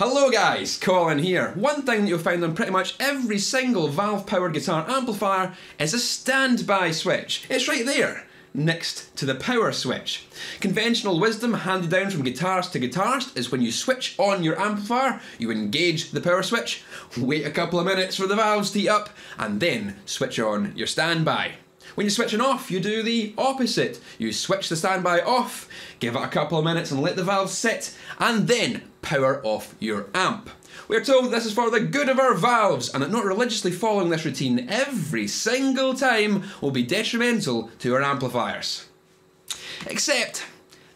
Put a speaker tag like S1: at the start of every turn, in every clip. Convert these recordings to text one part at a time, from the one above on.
S1: Hello guys, Colin here. One thing that you'll find on pretty much every single valve powered guitar amplifier is a standby switch. It's right there, next to the power switch. Conventional wisdom handed down from guitarist to guitarist is when you switch on your amplifier, you engage the power switch, wait a couple of minutes for the valves to heat up, and then switch on your standby. When you're switching off, you do the opposite. You switch the standby off, give it a couple of minutes and let the valves sit, and then power off your amp. We're told this is for the good of our valves, and that not religiously following this routine every single time will be detrimental to our amplifiers. Except,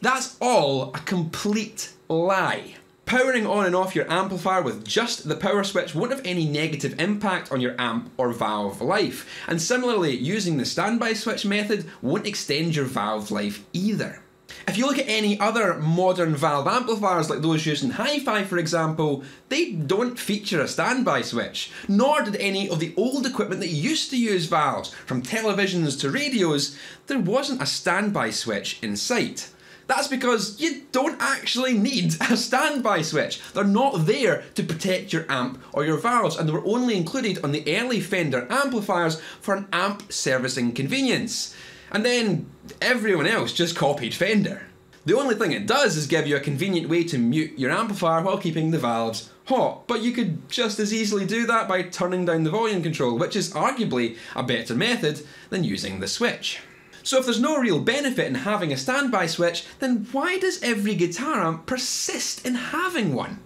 S1: that's all a complete lie. Powering on and off your amplifier with just the power switch won't have any negative impact on your amp or valve life, and similarly, using the standby switch method won't extend your valve life either. If you look at any other modern valve amplifiers like those used in hi-fi for example, they don't feature a standby switch, nor did any of the old equipment that used to use valves, from televisions to radios, there wasn't a standby switch in sight. That's because you don't actually need a standby switch. They're not there to protect your amp or your valves, and they were only included on the early Fender amplifiers for an amp servicing convenience. And then everyone else just copied Fender. The only thing it does is give you a convenient way to mute your amplifier while keeping the valves hot, but you could just as easily do that by turning down the volume control, which is arguably a better method than using the switch. So if there's no real benefit in having a standby switch, then why does every guitar amp persist in having one?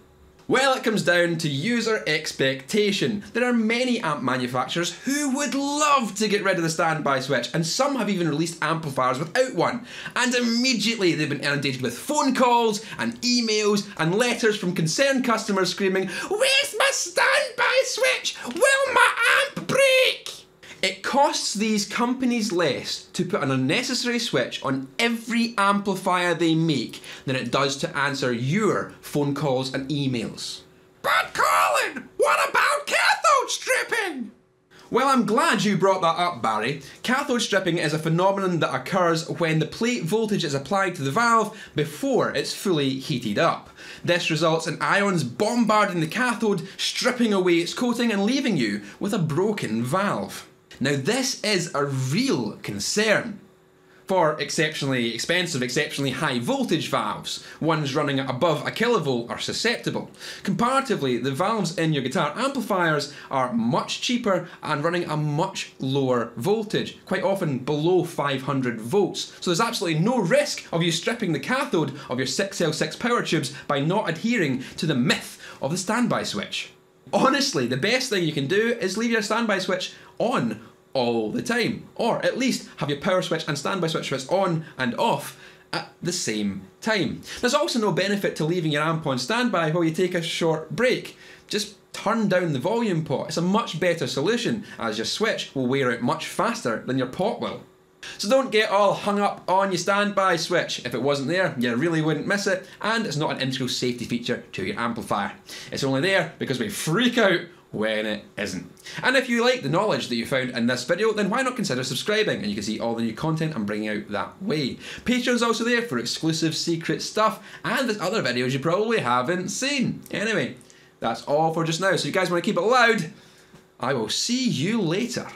S1: Well, it comes down to user expectation. There are many amp manufacturers who would love to get rid of the standby switch, and some have even released amplifiers without one. And immediately they've been inundated with phone calls and emails and letters from concerned customers screaming, Where's my standby switch? Will my amp costs these companies less to put an unnecessary switch on every amplifier they make than it does to answer your phone calls and emails.
S2: But Colin, what about cathode stripping?
S1: Well, I'm glad you brought that up, Barry. Cathode stripping is a phenomenon that occurs when the plate voltage is applied to the valve before it's fully heated up. This results in ions bombarding the cathode, stripping away its coating and leaving you with a broken valve. Now, this is a real concern for exceptionally expensive, exceptionally high voltage valves. Ones running above a kilovolt are susceptible. Comparatively, the valves in your guitar amplifiers are much cheaper and running a much lower voltage, quite often below 500 volts. So there's absolutely no risk of you stripping the cathode of your 6L6 power tubes by not adhering to the myth of the standby switch. Honestly, the best thing you can do is leave your standby switch on all the time, or at least have your power switch and standby switch switch on and off at the same time. There's also no benefit to leaving your amp on standby while you take a short break. Just turn down the volume pot. It's a much better solution as your switch will wear out much faster than your pot will. So don't get all hung up on your standby switch. If it wasn't there, you really wouldn't miss it, and it's not an integral safety feature to your amplifier. It's only there because we freak out when it isn't. And if you like the knowledge that you found in this video, then why not consider subscribing and you can see all the new content I'm bringing out that way. Patreon's also there for exclusive secret stuff and there's other videos you probably haven't seen. Anyway, that's all for just now. So if you guys want to keep it loud, I will see you later.